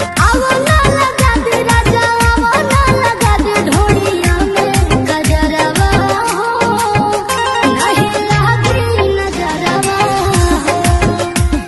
I